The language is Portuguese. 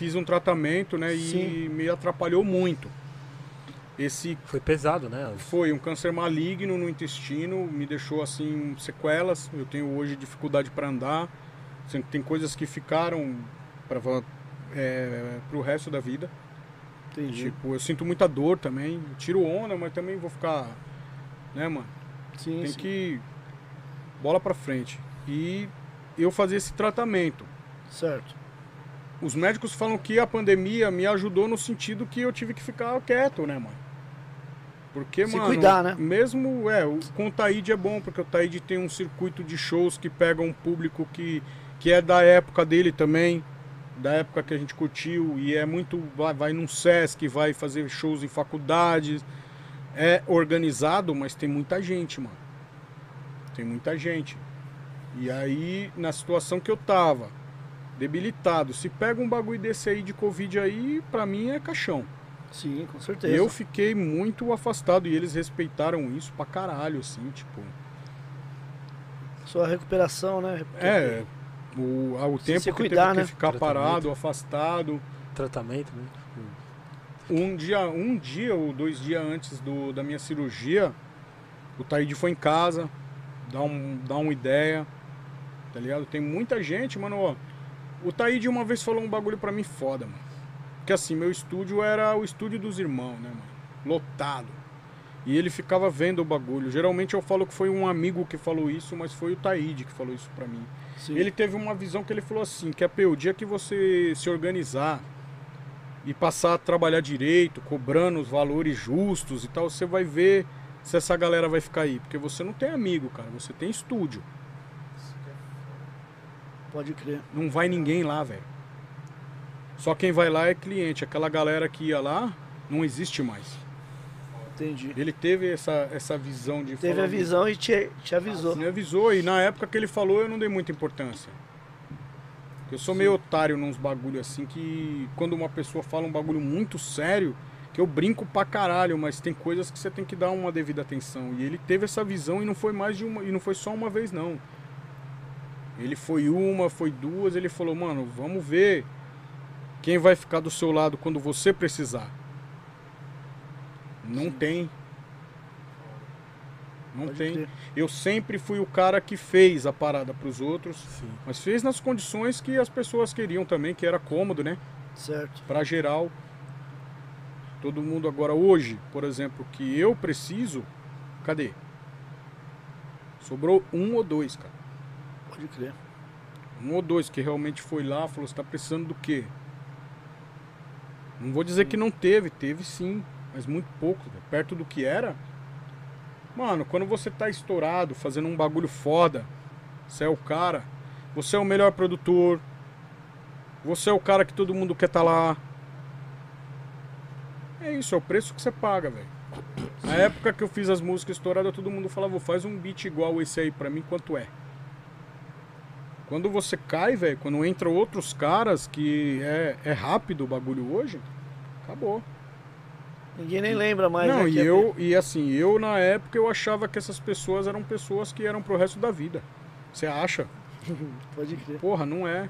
fiz um tratamento, né? Sim. E me atrapalhou muito. Esse Foi pesado, né? foi um câncer maligno no intestino, me deixou assim sequelas. Eu tenho hoje dificuldade para andar. Assim, Tem coisas que ficaram para é, o resto da vida. Entendi. Tipo, eu sinto muita dor também. Eu tiro onda, mas também vou ficar, né, mano? sim, Tem sim. que bola para frente. E eu fazia esse tratamento. Certo. Os médicos falam que a pandemia me ajudou no sentido que eu tive que ficar quieto, né, mano? Porque, Se mano, cuidar, né? mesmo, é, o, com o Taíde é bom, porque o Taíde tem um circuito de shows que pega um público que, que é da época dele também, da época que a gente curtiu, e é muito, vai, vai num Sesc, vai fazer shows em faculdades, é organizado, mas tem muita gente, mano. Tem muita gente. E aí, na situação que eu tava, debilitado, se pega um bagulho desse aí de Covid aí, pra mim é caixão. Sim, com certeza. Eu fiquei muito afastado e eles respeitaram isso pra caralho, assim, tipo. Sua recuperação, né? É, o, o tempo se que cuidar, teve né? que ficar Tratamento. parado, afastado. Tratamento, né? Um dia, um dia ou dois dias antes do, da minha cirurgia, o Taíde foi em casa, dar, um, dar uma ideia, tá ligado? Tem muita gente, mano, ó. O Taíde uma vez falou um bagulho pra mim foda, mano. Porque assim, meu estúdio era o estúdio dos irmãos, né, mano? Lotado. E ele ficava vendo o bagulho. Geralmente eu falo que foi um amigo que falou isso, mas foi o Taíde que falou isso pra mim. Sim. Ele teve uma visão que ele falou assim, que é o dia que você se organizar e passar a trabalhar direito, cobrando os valores justos e tal, você vai ver se essa galera vai ficar aí. Porque você não tem amigo, cara, você tem estúdio. Pode crer. Não vai ninguém lá, velho. Só quem vai lá é cliente. Aquela galera que ia lá não existe mais. Entendi. Ele teve essa, essa visão de Teve a visão e te, te avisou. Me avisou e na época que ele falou eu não dei muita importância. Eu sou meio otário nos bagulho assim que quando uma pessoa fala um bagulho muito sério, que eu brinco pra caralho, mas tem coisas que você tem que dar uma devida atenção. E ele teve essa visão e não foi mais de uma, e não foi só uma vez não. Ele foi uma, foi duas, ele falou, mano, vamos ver quem vai ficar do seu lado quando você precisar. Não tem. Não Pode tem. crer. Eu sempre fui o cara que fez a parada pros outros, Sim. mas fez nas condições que as pessoas queriam também, que era cômodo, né? Certo. Pra geral. Todo mundo agora hoje, por exemplo, que eu preciso, cadê? Sobrou um ou dois, cara. Pode crer. Um ou dois que realmente foi lá, falou, você tá precisando do quê? Não vou dizer que não teve, teve sim, mas muito pouco, perto do que era. Mano, quando você tá estourado, fazendo um bagulho foda, você é o cara, você é o melhor produtor, você é o cara que todo mundo quer tá lá. É isso, é o preço que você paga, velho. Na época que eu fiz as músicas estouradas, todo mundo falava, faz um beat igual esse aí pra mim, quanto é? Quando você cai, velho, quando entra outros caras que é, é rápido o bagulho hoje, acabou. Ninguém nem lembra mais. Não, né, e é- eu, e assim, eu na época eu achava que essas pessoas eram pessoas que eram pro resto da vida. Você acha? Pode crer. Porra, não é.